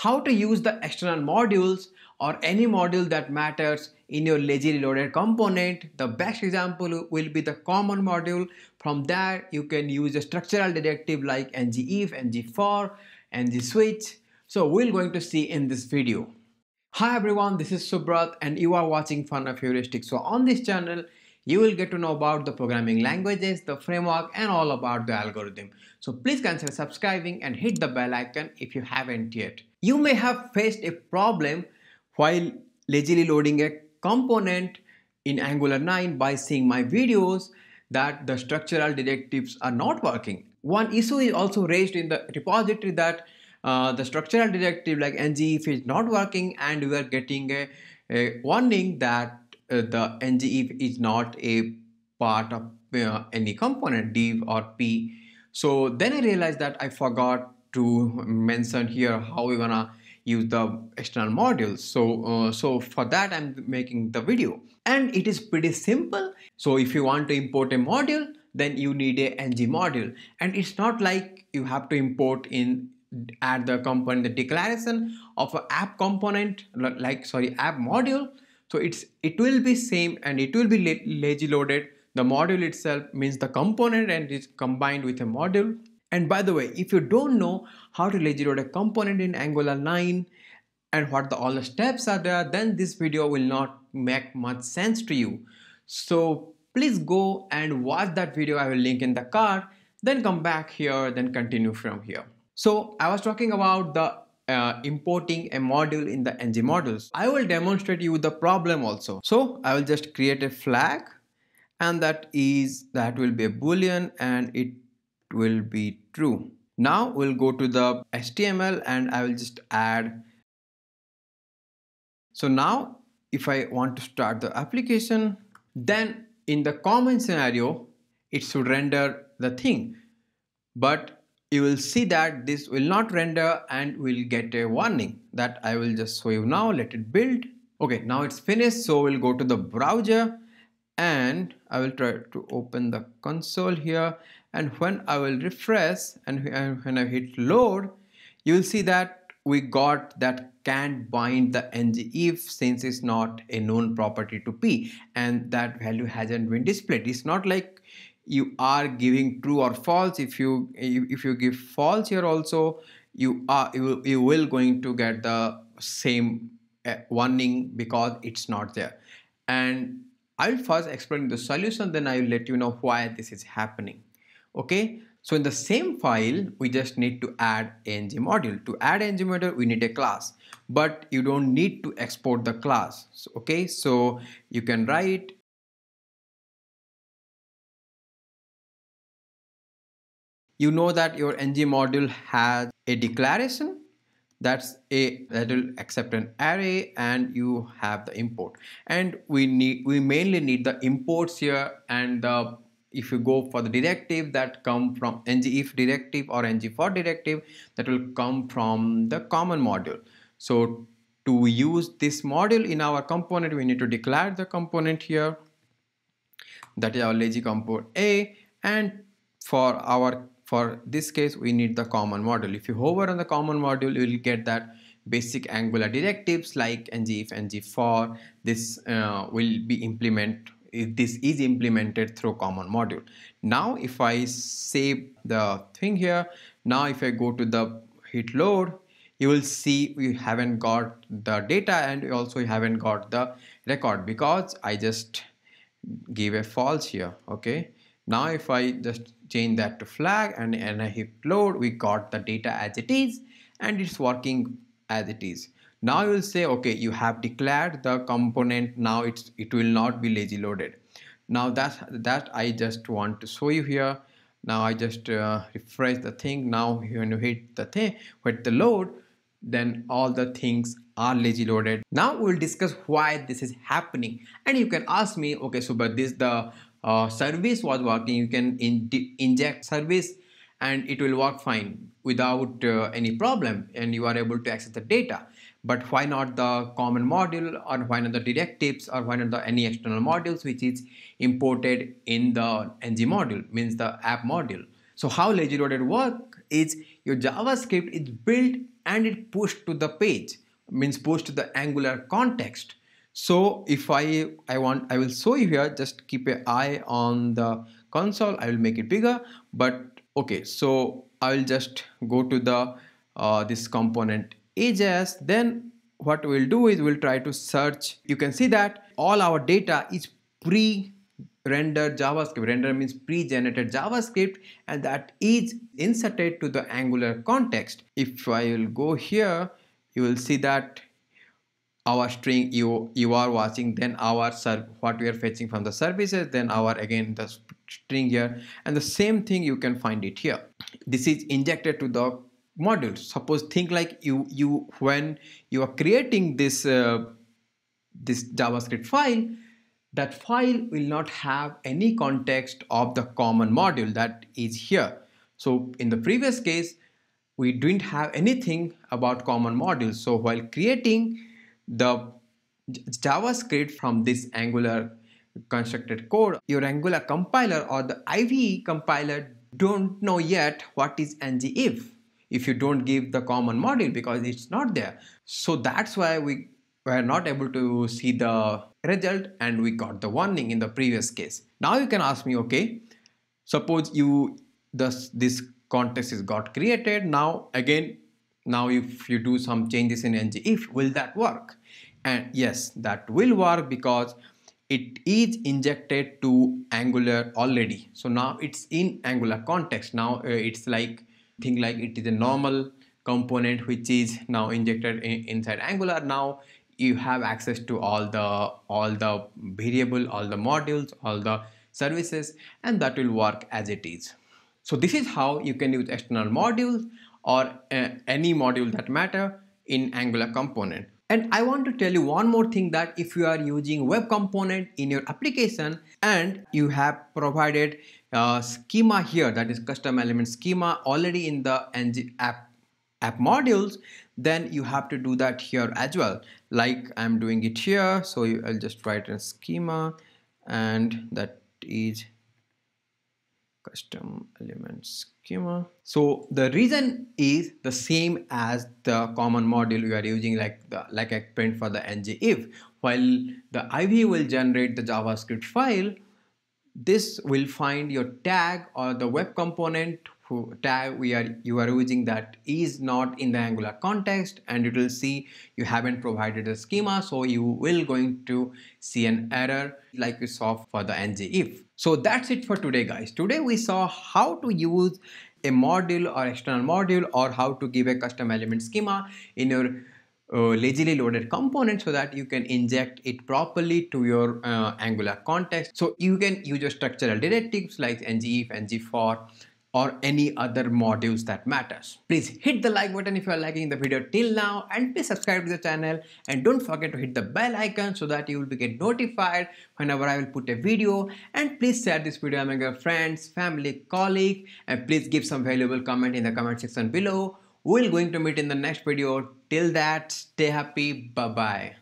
how to use the external modules or any module that matters in your lazy loaded component. The best example will be the common module. From there, you can use a structural directive like ngif, ngfor, ngSwitch. So we're going to see in this video. Hi everyone, this is Subrat and you are watching Fun of Heuristics. So on this channel, you will get to know about the programming languages, the framework and all about the algorithm. So please consider subscribing and hit the bell icon if you haven't yet. You may have faced a problem while lazily loading a component in Angular 9 by seeing my videos that the structural directives are not working. One issue is also raised in the repository that uh, the structural directive like ngif is not working and we are getting a, a warning that uh, the ngif is not a part of uh, any component div or p. So then I realized that I forgot to mention here how we're gonna use the external modules so uh, so for that i'm making the video. And it is pretty simple. So if you want to import a module then you need a ng module. And it's not like you have to import in add the component the declaration of an app component like sorry app module. So it's it will be same and it will be lazy loaded. The module itself means the component and is combined with a module and by the way, if you don't know how to lazy load a component in Angular 9 and what the, all the steps are there, then this video will not make much sense to you. So please go and watch that video. I will link in the card. Then come back here, then continue from here. So I was talking about the uh, importing a module in the ng modules. I will demonstrate you the problem also. So I will just create a flag and that is that will be a boolean and it will be true. Now we'll go to the HTML and I will just add. So now if I want to start the application, then in the common scenario, it should render the thing. But you will see that this will not render and we'll get a warning that I will just show you now. Let it build. Okay, now it's finished. So we'll go to the browser and I will try to open the console here. And when I will refresh and when I hit load you will see that we got that can't bind the ng if since it's not a known property to p. And that value hasn't been displayed. It's not like you are giving true or false. If you if you give false here also you are you will, you will going to get the same uh, warning because it's not there. And I'll first explain the solution then I will let you know why this is happening. Okay? So in the same file we just need to add ng module. To add ng module we need a class. But you don't need to export the class. Okay? So you can write you know that your ng module has a declaration that's a that will accept an array and you have the import. And we need we mainly need the imports here and the if you go for the directive that come from ngif directive or ngfor directive that will come from the common module. So to use this module in our component we need to declare the component here. That is our lazy component a. And for our for this case we need the common module. If you hover on the common module you will get that basic angular directives like ngif ngfor this uh, will be implement this is implemented through common module. Now if i save the thing here now if i go to the hit load you will see we haven't got the data and we also haven't got the record because i just gave a false here okay now if i just change that to flag and, and i hit load we got the data as it is and it's working as it is. Now you will say okay you have declared the component. Now it's it will not be lazy loaded. Now that's that i just want to show you here. Now i just uh, refresh the thing. Now when you hit the thing with the load then all the things are lazy loaded. Now we'll discuss why this is happening. And you can ask me okay so but this the uh, service was working. You can in inject service and it will work fine without uh, any problem and you are able to access the data. But why not the common module or why not the directives or why not the any external modules which is imported in the ng module means the app module? So how lazy loaded work is your javascript is built and it pushed to the page means pushed to the angular context so if i i want i will show you here just keep an eye on the console. I will make it bigger but okay. So i will just go to the uh, this component ages then what we'll do is we'll try to search. You can see that all our data is pre rendered javascript. Render means pre-generated javascript and that is inserted to the angular context. If i will go here you will see that our string you you are watching then our what we are fetching from the services then our again the string here. And the same thing you can find it here. This is injected to the module. Suppose think like you you when you are creating this uh, this javascript file that file will not have any context of the common module that is here. So in the previous case we didn't have anything about common modules so while creating the javascript from this angular constructed code your angular compiler or the Ivy compiler don't know yet what is ngIf if if you don't give the common module because it's not there. So that's why we were not able to see the result and we got the warning in the previous case. Now you can ask me okay suppose you this this context is got created. Now again now if you do some changes in ngIf will that work? And yes that will work because it is injected to angular already. So now it's in angular context. Now uh, it's like thing like it is a normal component which is now injected in, inside angular. Now you have access to all the all the variable all the modules all the services and that will work as it is. So this is how you can use external modules or uh, any module that matter in angular component. And I want to tell you one more thing that if you are using web component in your application and you have provided a schema here that is custom element schema already in the ng app app modules then you have to do that here as well. Like I'm doing it here so I'll just write a schema and that is custom element schema. So the reason is the same as the common module you are using like the like I print for the ngIf while the IDE will generate the javascript file this will find your tag or the web component tag we are you are using that is not in the angular context and it will see you haven't provided a schema so you will going to see an error like we saw for the ng if. So that's it for today guys. Today we saw how to use a module or external module or how to give a custom element schema in your uh, lazily loaded component so that you can inject it properly to your uh, angular context. So you can use your structural directives like ngIf ngFor or any other modules that matters. Please hit the like button if you are liking the video till now and please subscribe to the channel and don't forget to hit the bell icon so that you will be get notified whenever I will put a video and please share this video among your friends, family, colleague and please give some valuable comment in the comment section below. We're going to meet in the next video. Till that, stay happy. Bye-bye.